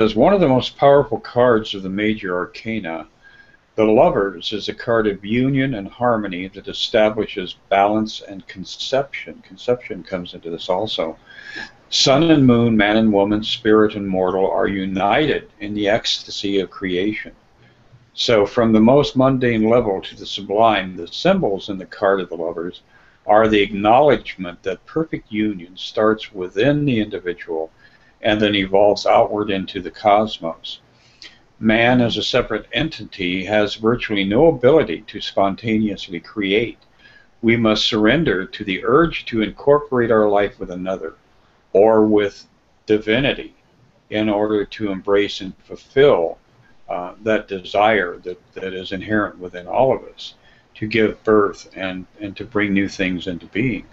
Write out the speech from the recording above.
As one of the most powerful cards of the major arcana, the Lovers is a card of union and harmony that establishes balance and conception. Conception comes into this also. Sun and moon, man and woman, spirit and mortal are united in the ecstasy of creation. So, from the most mundane level to the sublime, the symbols in the card of the Lovers are the acknowledgement that perfect union starts within the individual and then evolves outward into the cosmos man as a separate entity has virtually no ability to spontaneously create. We must surrender to the urge to incorporate our life with another or with divinity in order to embrace and fulfill uh, that desire that, that is inherent within all of us to give birth and, and to bring new things into being.